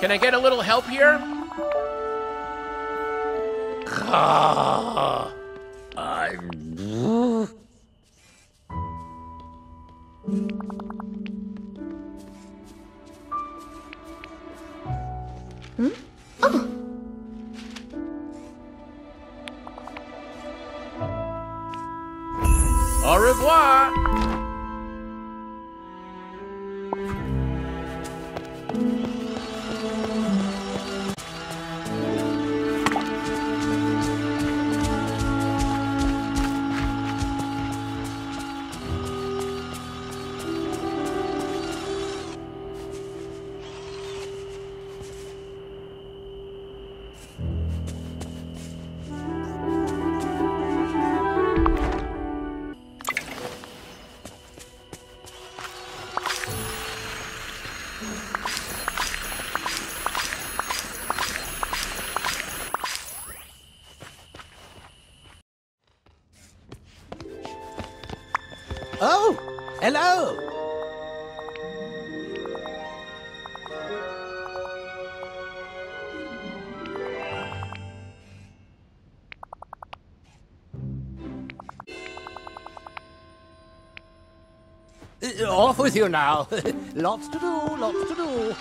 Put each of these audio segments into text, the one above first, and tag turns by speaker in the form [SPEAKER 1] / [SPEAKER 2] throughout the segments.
[SPEAKER 1] Can I get a little help here? Ah, I'm... Hmm? Oh. Au revoir.
[SPEAKER 2] Oh, hello. Uh, Off with you now. lots to do, lots to do.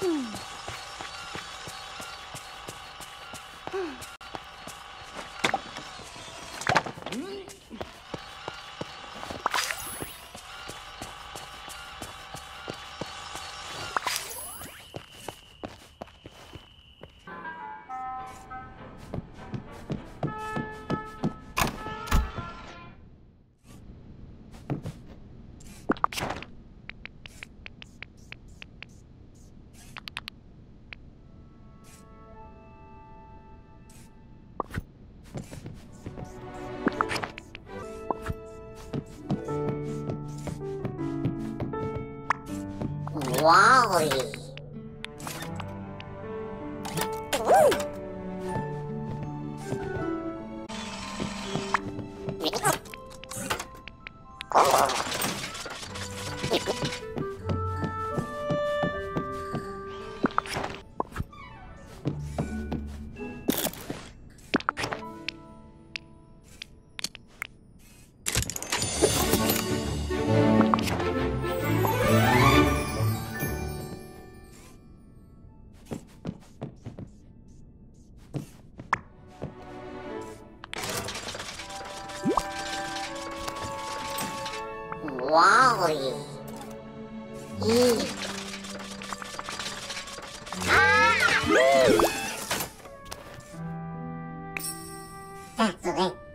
[SPEAKER 3] Hmm. Voli. はずれ。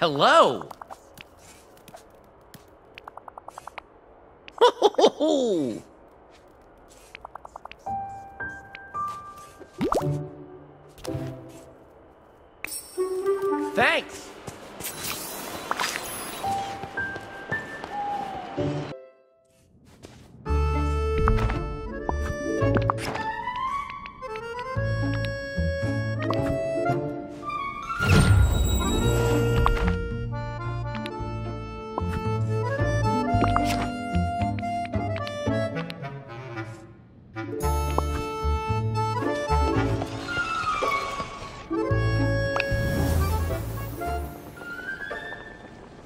[SPEAKER 1] Hello. Thanks. Oh.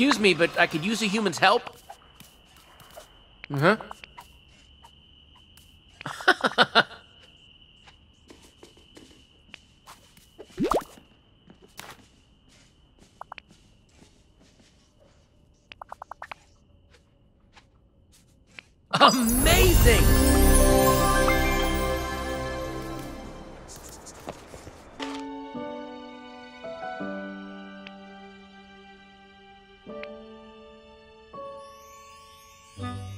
[SPEAKER 4] Excuse me, but I could use a human's help. Uh huh. Amazing!
[SPEAKER 5] Whoa, look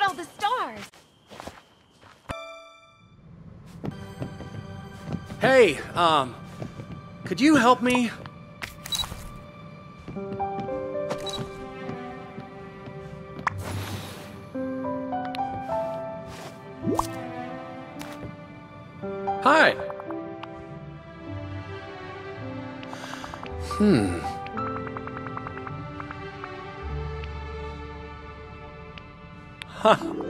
[SPEAKER 5] at all the stars!
[SPEAKER 1] Hey, um, could you help me? Hi. Hmm.
[SPEAKER 4] 哈。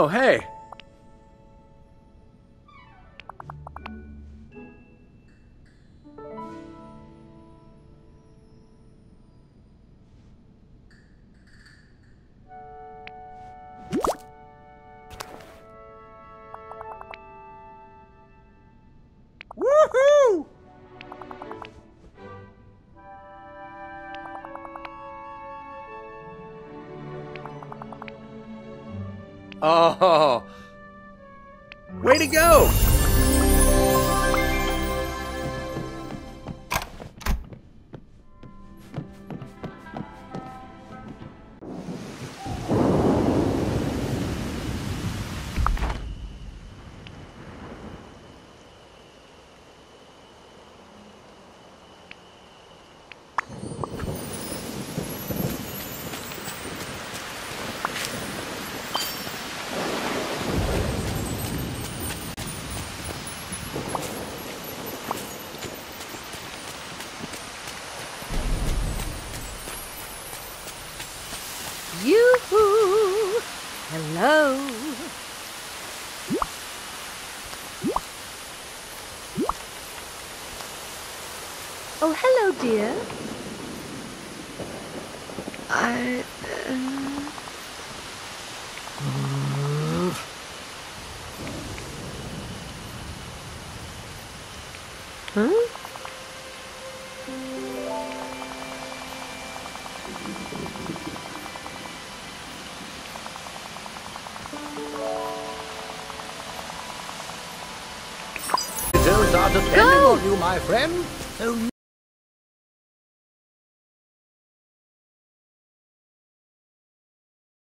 [SPEAKER 1] Oh, hey. Oh, way to go! Hello?
[SPEAKER 5] Oh, hello, dear. I...
[SPEAKER 2] Depending on you, my friend.